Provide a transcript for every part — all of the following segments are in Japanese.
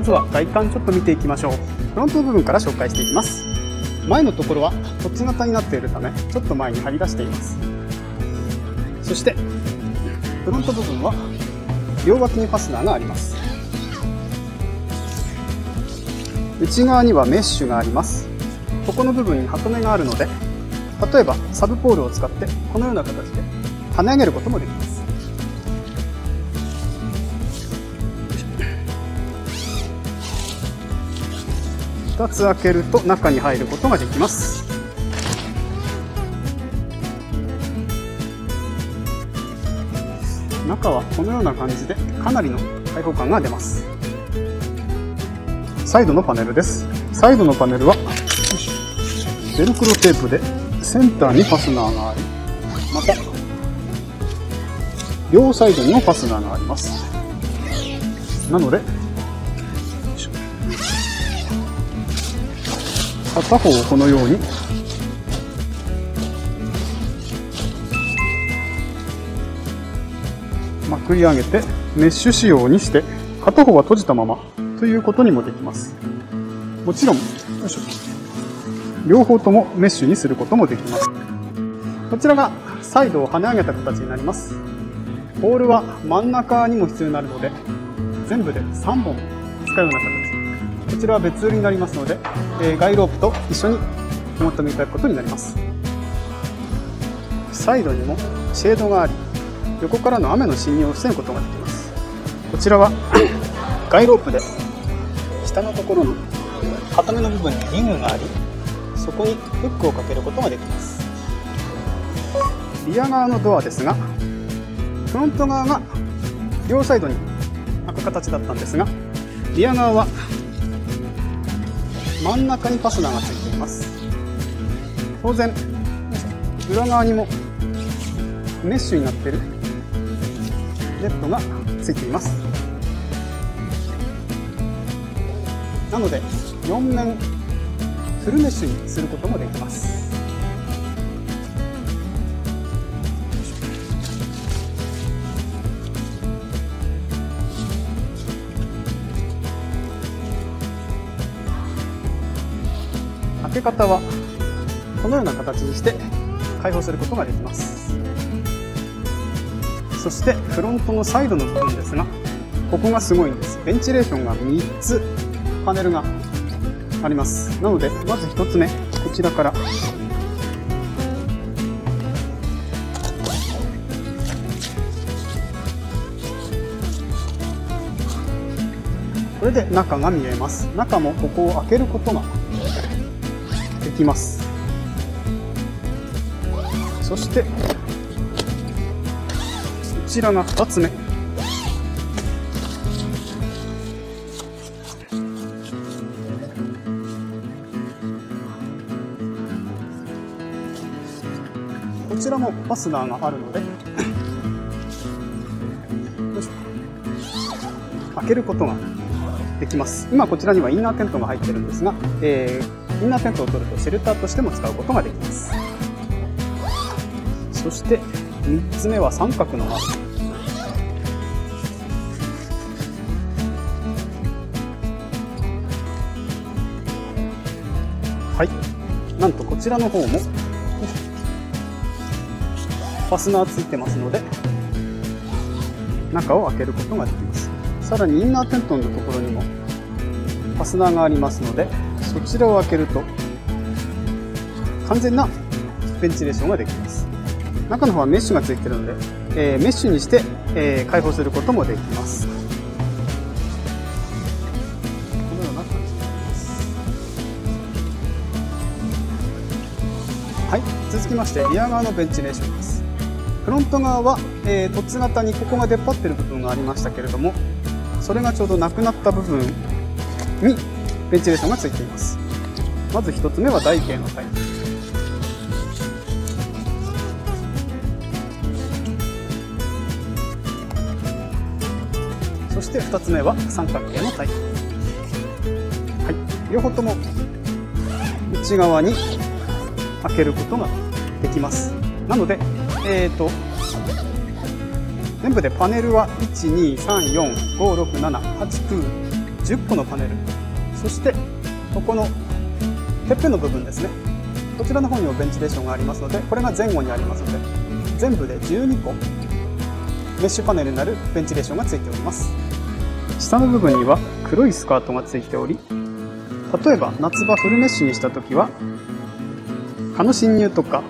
まずは外観ちょっと見ていきましょう。フロント部分から紹介していきます。前のところは凸型になっているためちょっと前に張り出しています。そしてフロント部分は両脇にファスナーがあります。内側にはメッシュがあります。ここの部分に箱目があるので例えばサブポールを使ってこのような形で跳ね上げることもできます。2つ開けると中に入ることができます。中はこのような感じでかなりの開放感が出ます。サイドのパネルです。サイドのパネルはベルクロテープでセンターにファスナーがありまた両サイドにもファスナーがあります。なので片方をこのように。まくり上げてメッシュ仕様にして片方は閉じたままということにもできます。もちろん両方ともメッシュにすることもできます。こちらがサイドを跳ね上げた形になります。ポールは真ん中にも必要になるので全部で3本使うような形。こちらは別売りになりますので、えー、ガイロープと一緒にお求めいただくことになります。サイドにもシェードがあり横からの雨の侵入を防ぐことができます。こちらは ガイロープで下のところの固めの部分にリングがありそこにフックをかけることができます。リア側のドアですがフロント側が両サイドに開く形だったんですがリア側は真ん中にファスナーがついています。当然裏側にもメッシュになっているネットがついています。なので4面フルメッシュにすることもできます。開け方はこのような形にして開放することができます。そしてフロントのサイドの部分ですがここがすごいんです。ベンチレーションが3つパネルがあります。なのでまず1つ目こちらから。これで中が見えます。中もここを開けることができます。そしてこちらが2つ目。こちらもファスナーがあるので 開けることができます。今こちらにはインナーテントが入ってるんですが、えー、インナーテントを取るとシェルターとしても使うことができます。そして3つ目は三角のマス。はい。なんとこちらの方もファスナーついてますので中を開けることができます。さらにインナーテントのところにもファスナーがありますのでそちらを開けると完全なベンチレーションができます。中の方はメッシュがついているので、えー、メッシュにして、えー、開放することもできます。このような感じになりますはい続きましてリア側のベンチレーションです。フロント側は、えー、凸型にここが出っ張っている部分がありましたけれどもそれがちょうどなくなった部分にベンチレーションがついています。まず1つ目は台形のタイプ。そして2つ目は三角形のタイプ。はい。両方とも内側に開けることができます。なのでえーと全部でパネルは12345678910 10個のパネル。そしてここのてっぺんの部分ですね。こちらの方にもベンチレーションがありますのでこれが前後にありますので全部で12個メッシュパネルになるベンチレーションがついております。下の部分には黒いスカートがついており例えば夏場フルメッシュにした時は蚊の侵入とか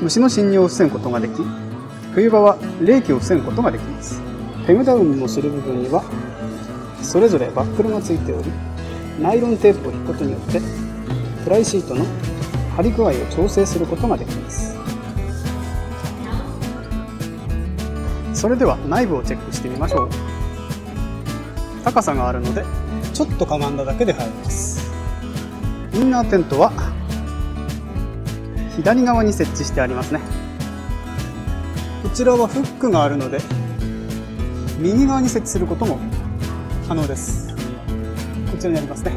虫の侵入を防ぐことができ冬場は冷気を防ぐことができます。ペグダウンのする部分にはそれぞれバックルがついておりナイロンテープを引くことによってフライシートの張り具合を調整することができます。それでは内部をチェックしてみましょう。高さがあるのでちょっとかがんだだけで入ります。インナーテントは左側に設置してありますね。こちらはフックがあるので右側に設置することも可能です。ちらにありますね。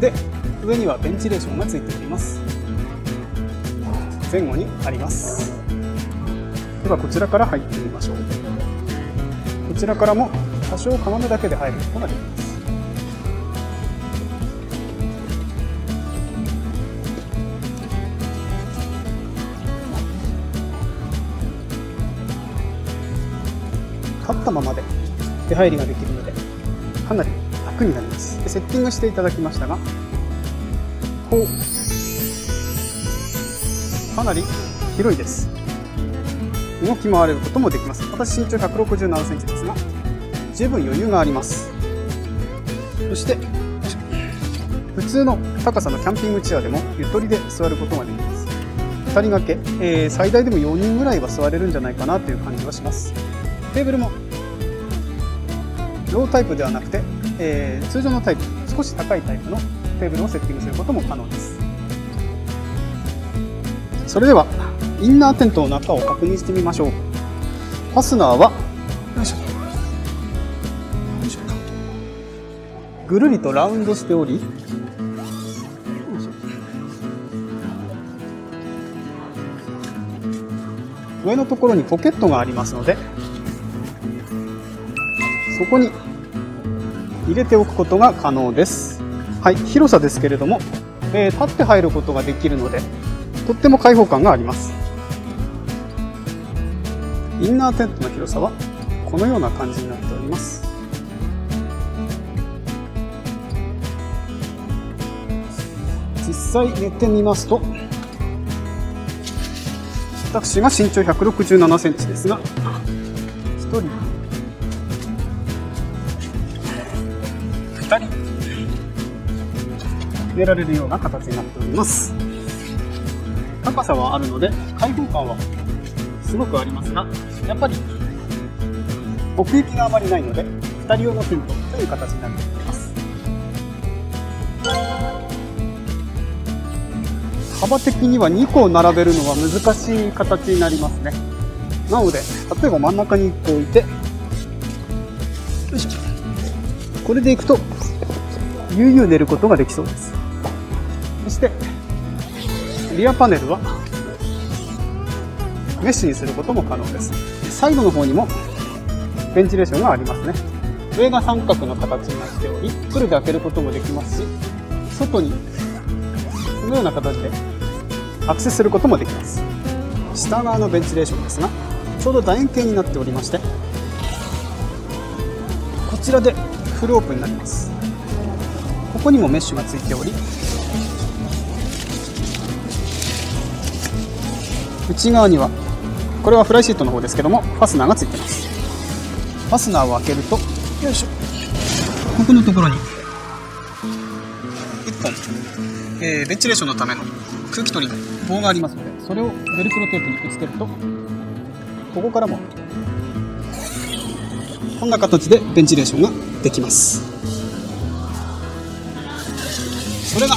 で上にはベンチレーションがついております。前後にあります。ではこちらから入ってみましょう。こちらからも多少かがむだけで入ることができます。立ったままで出入りができるのでかなり楽になります。でセッティングしていただきましたがこうかなり広いです。動き回ることもできます。私身長1 6 7センチですが十分余裕があります。そして普通の高さのキャンピングチェアでもゆとりで座ることができます。2人掛け、えー、最大でも4人ぐらいは座れるんじゃないかなという感じはします。テーブルもロータイプではなくて、えー、通常のタイプ少し高いタイプのテーブルをセッティングすることも可能です。それではインナーテントの中を確認してみましょう。ファスナーはよいしょ。ぐるりとラウンドしており上のところにポケットがありますのでそこに入れておくことが可能です。はい広さですけれども、えー、立って入ることができるのでとっても開放感があります。インナーテントの広さはこのような感じになっております。実際寝てみますと私が身長167センチですが1人寝られるような形になっております。高さはあるので開放感はすごくありますがやっぱり奥行きがあまりないので2人用のテントという形になっております。幅的には2個並べるのは難しい形になりますね。なので例えば真ん中に1個置いてよいしょ。これでいくと悠々寝ることができそうです。そしてリアパネルはメッシュにすることも可能です。サイドの方にもベンチレーションがありますね。上が三角の形になっておりフルで開けることもできますし外にこのような形でアクセスすることもできます。下側のベンチレーションですがちょうど楕円形になっておりましてこちらでフルオープンになります。ここにもメッシュがついており内側にはこれはフライシートの方ですけどもファスナーがついてます。ファスナーを開けるとよいしょ。ここのところに。1本、えー、ベンチレーションのための空気取りの棒がありますのでそれをベルクロテープにくっつけるとここからもこんな形でベンチレーションができます。それが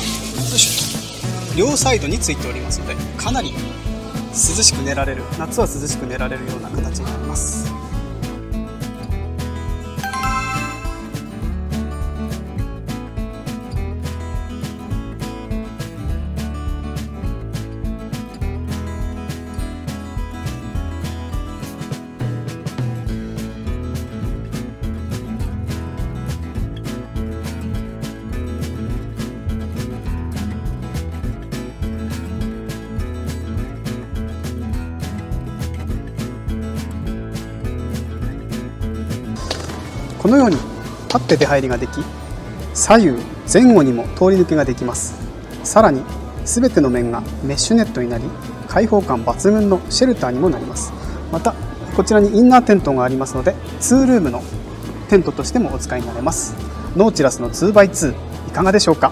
両サイドについておりますのでかなり涼しく寝られる。夏は涼しく寝られるような形になります。このように立って出入りができ左右前後にも通り抜けができます。さらに全ての面がメッシュネットになり開放感抜群のシェルターにもなります。またこちらにインナーテントがありますので2ルームのテントとしてもお使いになれます。ノーチラスの 2x2 いかがでしょうか？